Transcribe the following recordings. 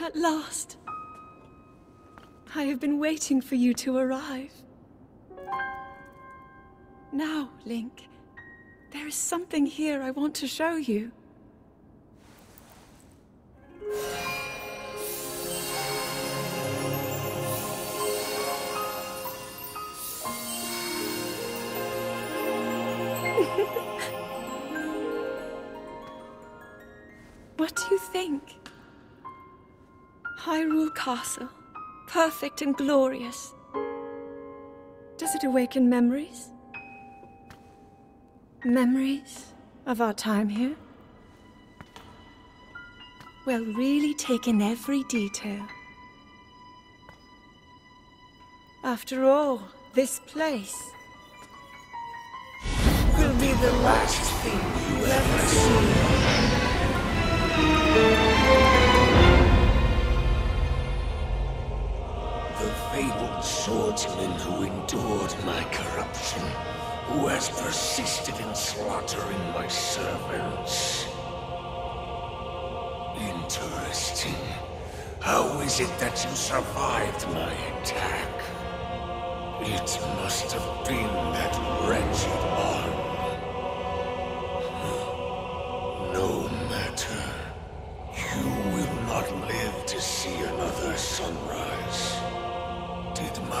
At last. I have been waiting for you to arrive. Now, Link, there is something here I want to show you. what do you think? Hyrule Castle, perfect and glorious. Does it awaken memories? Memories of our time here? Well, really take in every detail. After all, this place will be the last thing you ever see. Swordsman who endured my corruption, who has persisted in slaughtering my servants. Interesting. How is it that you survived my attack? It must have been that wretched arm. No matter. You will not live to see another sunrise.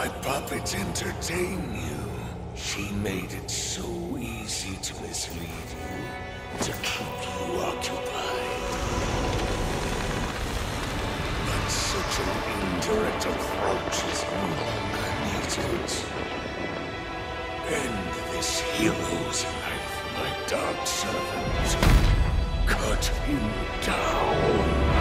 My puppet entertain you? She made it so easy to mislead you, to keep you occupied. But such an indirect approach is no longer needed. End this hero's life, my dark servant. Cut him down.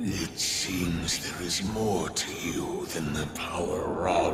It seems there is more to you than the power Rauru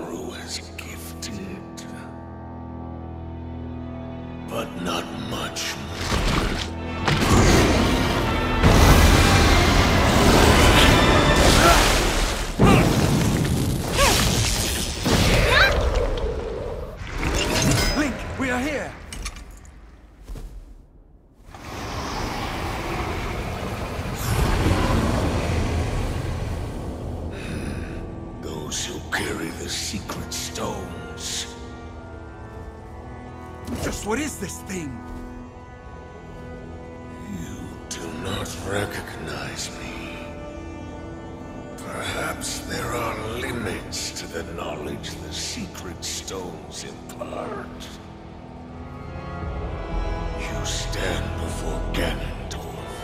me. Perhaps there are limits to the knowledge the secret stones impart. You stand before Ganondorf.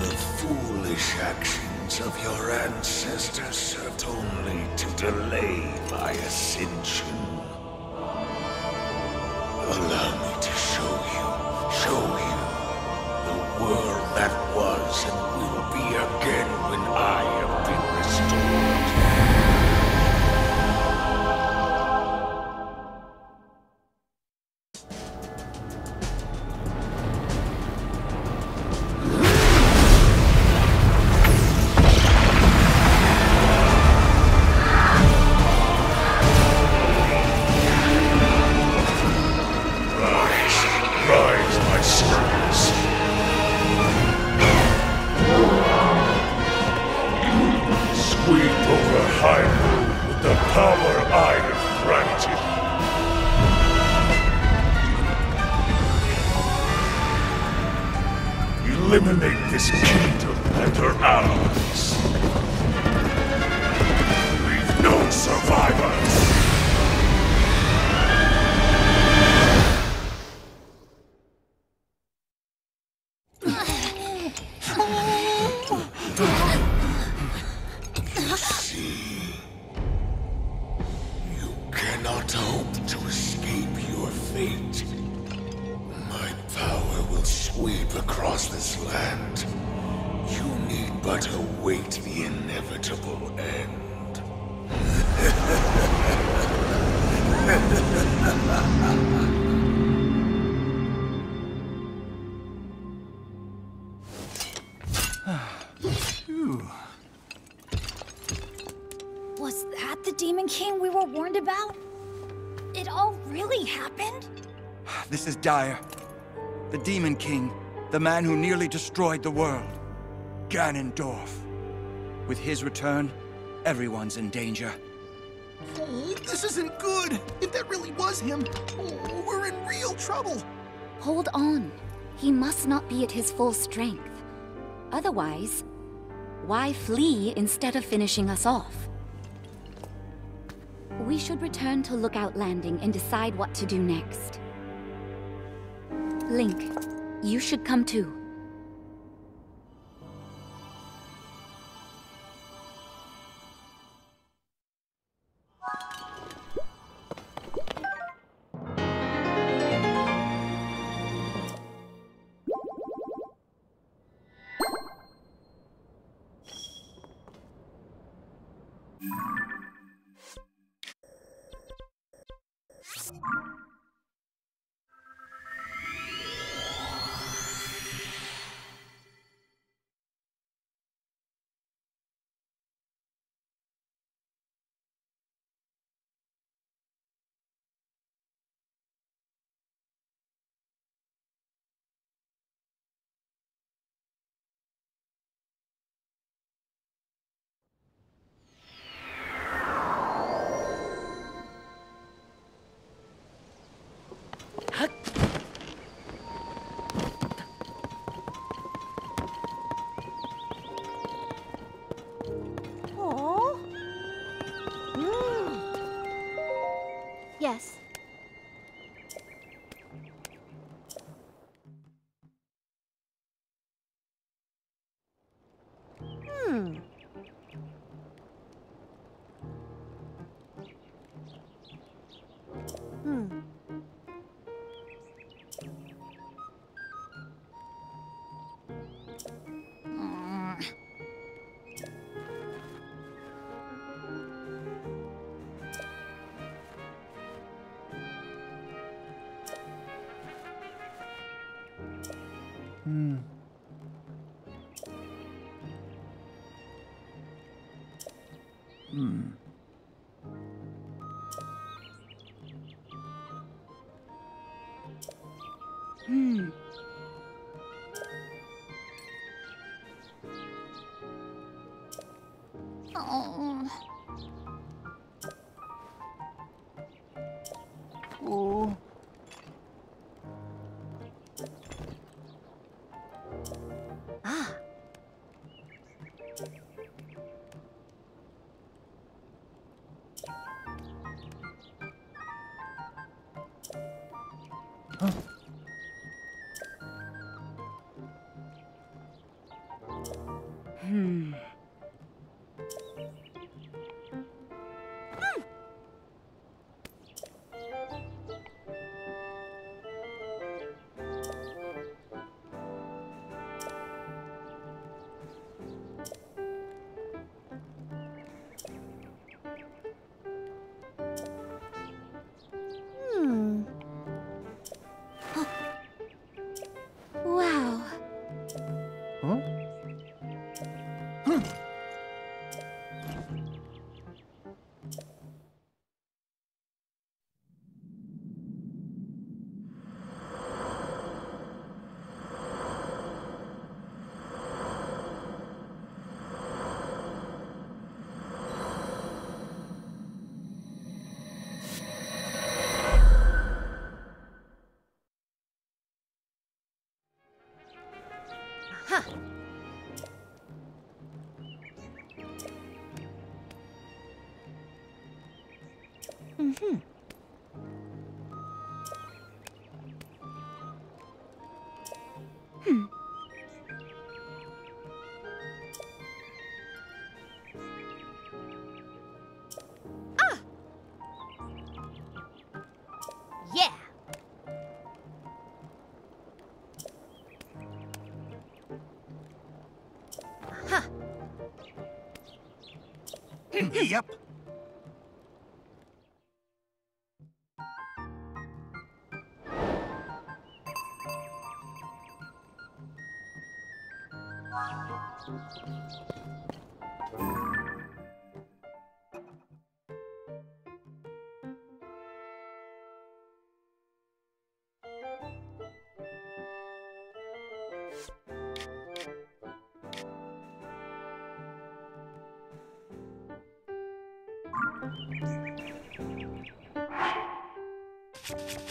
The foolish actions of your ancestors served only to delay my ascension. Allow over Hyrule with the power I have granted. Eliminate this kingdom and her allies. Leave no survivors. Was that the Demon King we were warned about? It all really happened? This is Dire. The Demon King. The man who nearly destroyed the world. Ganondorf. With his return, everyone's in danger. Oh, this isn't good. If that really was him, oh, we're in real trouble. Hold on. He must not be at his full strength. Otherwise, why flee instead of finishing us off? We should return to Lookout Landing and decide what to do next. Link, you should come too. Oh. Yes. Hmm. Hmm. Hmm. Yep. you